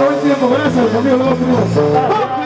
buen tiempo, gracias, amigos.